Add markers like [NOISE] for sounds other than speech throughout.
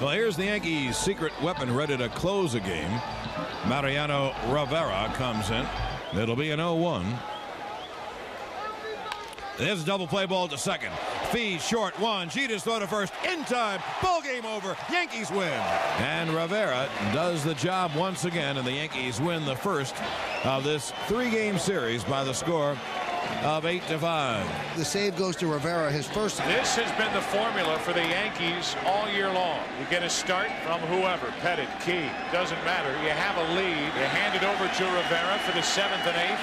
Well, here's the Yankees' secret weapon ready to close a game. Mariano Rivera comes in. It'll be an 0-1. There's a double play ball to second. Feed short one. Jeter's throw to first in time. Ball game over. Yankees win. And Rivera does the job once again, and the Yankees win the first of this three-game series by the score of eight to five. The save goes to Rivera. His first. This has been the formula for the Yankees all year long. You get a start from whoever. Pettitte, Key, doesn't matter. You have a lead. You hand it over to Rivera for the seventh and eighth.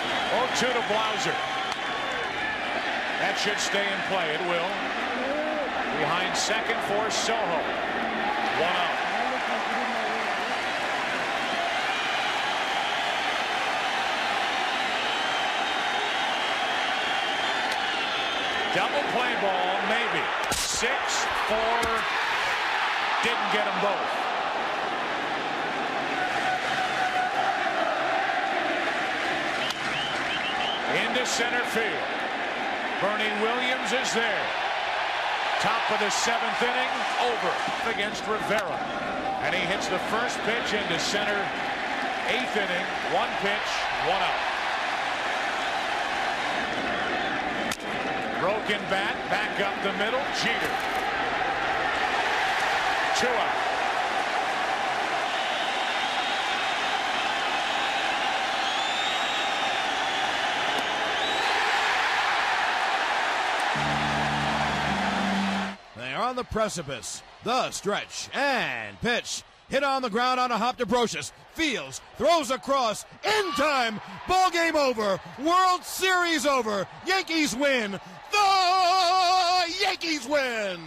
0-2 to Blauser. That should stay in play. It will. Behind second for Sojo. One out. Double play ball, maybe. Six, four. Didn't get them both. Into center field. Bernie Williams is there. Top of the seventh inning, over against Rivera. And he hits the first pitch into center. Eighth inning, one pitch, one out. Broken bat, back up the middle, Jeter. Out. They are on the precipice. The stretch and pitch. Hit on the ground on a hop to Brosius. Fields, throws across, in time. Ball game over. World Series over. Yankees win. The Yankees win.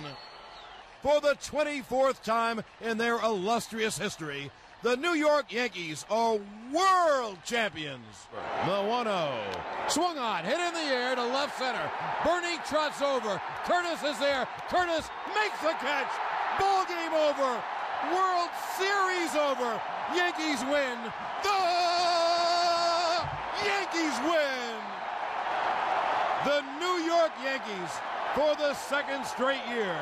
For the 24th time in their illustrious history, the New York Yankees are world champions. The 1 0. Swung on, hit in the air to left center. Bernie trots over. Curtis is there. Curtis makes the catch. Ball game over. World Series over. Yankees win. The Yankees win. The New York Yankees, for the second straight year,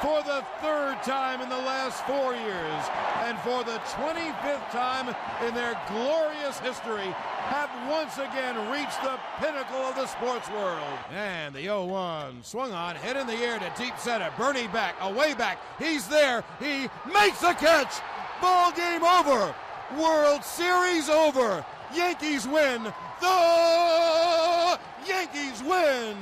for the third time in the last four years, and for the 25th time in their glorious history, have once again reached the pinnacle of the sports world. And the 0-1 swung on, hit in the air to deep center. Bernie back, away back. He's there. He makes the catch. Ball game over. World Series over. Yankees win. The Yankees win.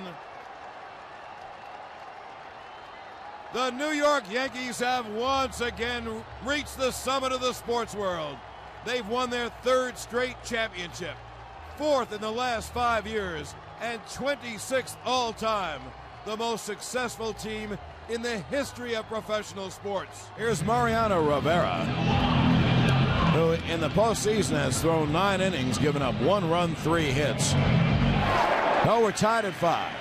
The New York Yankees have once again reached the summit of the sports world. They've won their third straight championship, fourth in the last five years, and 26th all time. The most successful team in the history of professional sports. Here's Mariano Rivera, who in the postseason has thrown nine innings, given up one run, three hits. No, we're tied at five.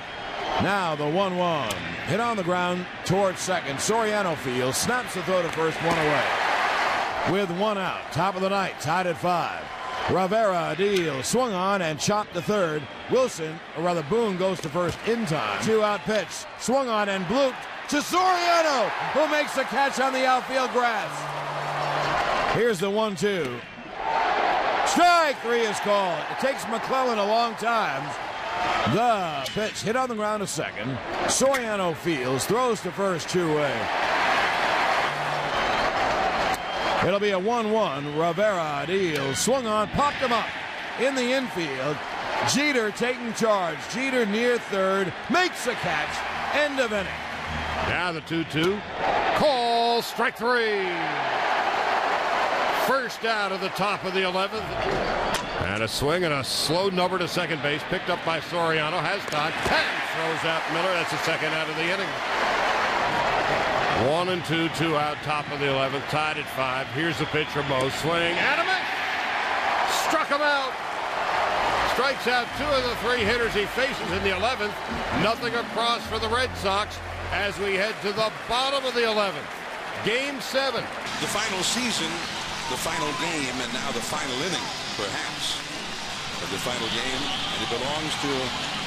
Now the 1 1. Hit on the ground towards second. Soriano field snaps the throw to first, one away. With one out, top of the night, tied at five. Rivera deal swung on and chopped to third. Wilson, or rather Boone, goes to first in time. Two out pitch, swung on and blooped to Soriano, who makes the catch on the outfield grass. Here's the one two. Strike three is called. It takes McClelland a long time. The pitch hit on the ground a second. Soriano fields, throws to first, two way. It'll be a 1 1. Rivera deal. Swung on, popped him up in the infield. Jeter taking charge. Jeter near third. Makes the catch. End of inning. Now the 2 2. Call strike three. First out of the top of the 11th. And a swing and a slow number to second base. Picked up by Soriano. Has time. And throws out Millar. That's the second out of the inning. One and two, two out, top of the 11th, tied at five. Here's the pitch from Mo. Swing and. Struck him out. Strikes out two of the three hitters he faces in the 11th. Nothing across for the Red Sox as we head to the bottom of the 11th. Game seven. The final season, the final game, and now the final inning, perhaps, of the final game, and it belongs to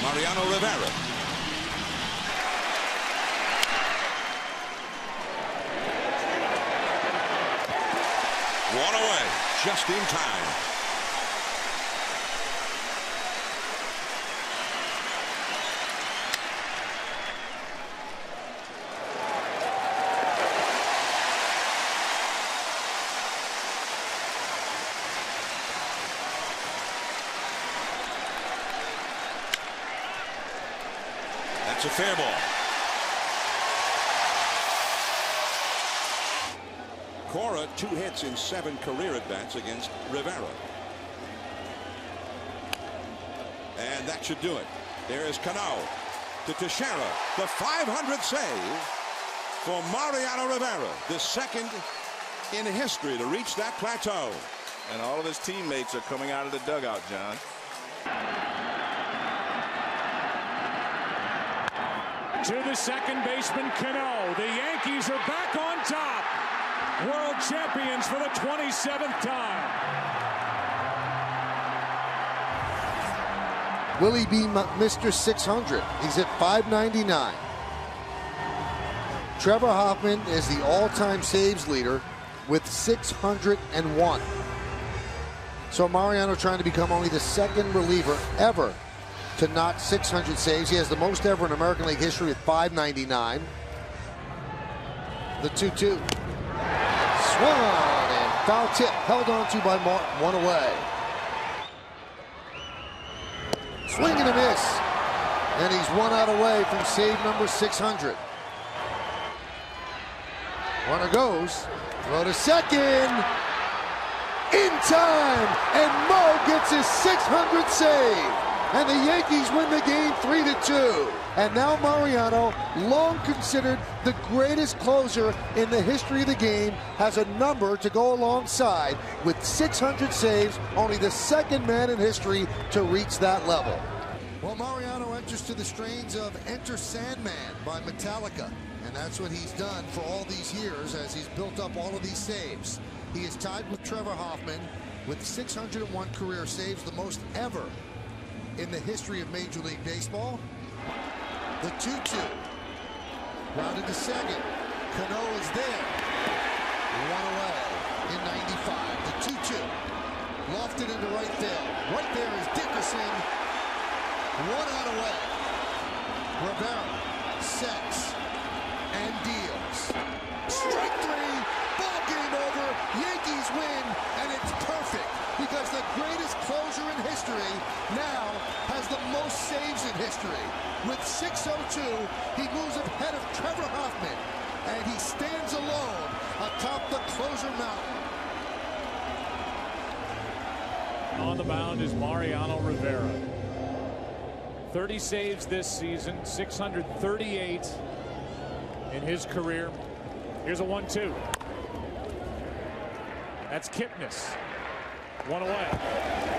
Mariano Rivera. One away, just in time. That's a fair ball. Cora, two hits in seven career at bats against Rivera. And that should do it. There is Cano to Teixeira. The 500 save for Mariano Rivera, the second in history to reach that plateau. And all of his teammates are coming out of the dugout, John. To the second baseman, Cano. The Yankees are back on top. World champions for the 27th time. Will he be Mr. 600? He's at 599. Trevor Hoffman is the all-time saves leader with 601. So Mariano trying to become only the second reliever ever to not 600 saves. He has the most ever in American League history with 599. The 2-2. Swung and foul tip held on to by Martin. One away. Swing and a miss. And he's one out away from save number 600. Runner goes. Throw to second. In time. And Mo gets his 600 save. And the Yankees win the game 3 to 2. And now Mariano, long considered the greatest closer in the history of the game, has a number to go alongside with 600 saves, only the second man in history to reach that level. Well, Mariano enters to the strains of Enter Sandman by Metallica. And that's what he's done for all these years as he's built up all of these saves. He is tied with Trevor Hoffman with 601 career saves, the most ever in the history of Major League Baseball. The 2-2. Rounded to second. Cano is there. One away in 95. The 2-2. Lofted into right field. Right there is Dickerson. One out away. Rivera sets and deals. Strike three. Ball game over. Yankees win. And it's perfect because the greatest closer in history now has the most saves in history. With 602, he moves ahead of Trevor Hoffman, and he stands alone atop the closer mountain. On the mound is Mariano Rivera. 30 saves this season, 638 in his career. Here's a 1-2. That's Kipnis. One away.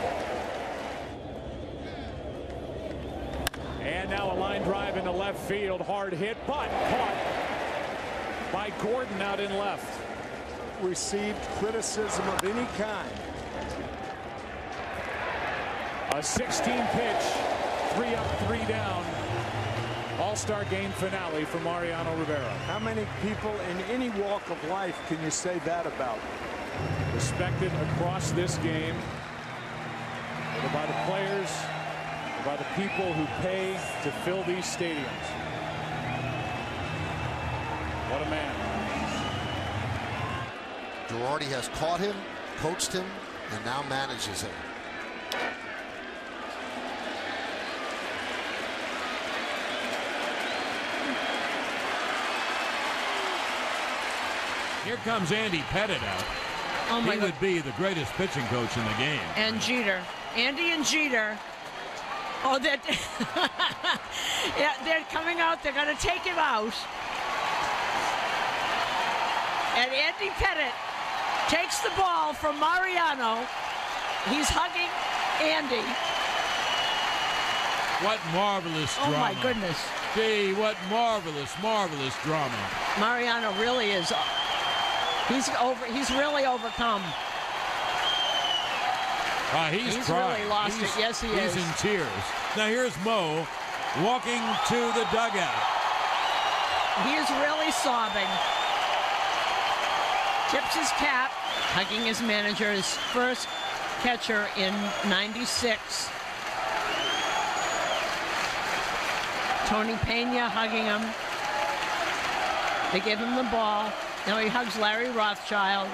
And now a line drive into left field. Hard hit, but caught by Gordon out in left. Received criticism of any kind. A 16 pitch, three up, three down. All-Star game finale for Mariano Rivera. How many people in any walk of life can you say that about? Respected across this game by the players, by the people who pay to fill these stadiums. What a man. Girardi has caught him, coached him, and now manages him. Here comes Andy Pettitte out. Oh my he God. would be the greatest pitching coach in the game. And Jeter. Andy and Jeter. Oh, that. [LAUGHS] yeah, they're coming out. They're going to take him out. And Andy Pettitte takes the ball from Mariano. He's hugging Andy. What marvelous drama. Oh, my goodness. Gee, what marvelous, marvelous drama. Mariano really is. He's over. He's really overcome. Ah, he's, He's crying. really lost He's- it. Yes, he is. he's in tears. Now here's Mo walking to the dugout. He is really sobbing. tips his cap, hugging his manager, his first catcher in 96. Tony Pena hugging him. They give him the ball. Now he hugs Larry Rothschild.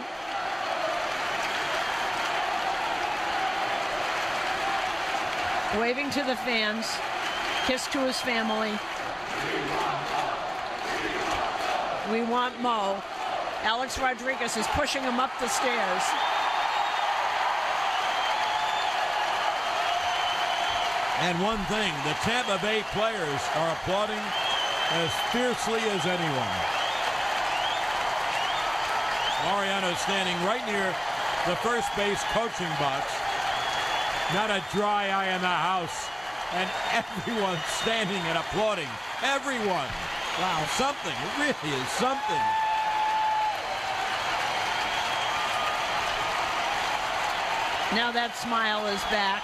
Waving to the fans. Kiss to his family. We want Mo. Alex Rodriguez is pushing him up the stairs. And one thing, the Tampa Bay players are applauding as fiercely as anyone. Mariano is standing right near the first base coaching box. Not a dry eye in the house. And [LAUGHS] everyone standing and applauding. Everyone. Wow, something. It really is something. Now that smile is back.